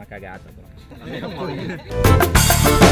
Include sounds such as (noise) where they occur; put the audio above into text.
uma cagada, pronto. Tá (laughs)